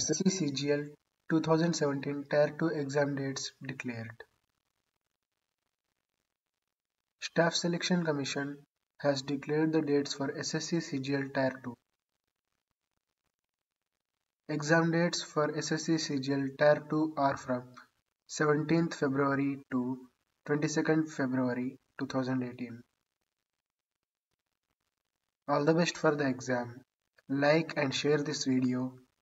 SSC CGL 2017 Tier 2 exam dates declared. Staff Selection Commission has declared the dates for SSC CGL Tier 2. Exam dates for SSC CGL Tier 2 are from 17th February to 22nd February 2018. All the best for the exam. Like and share this video.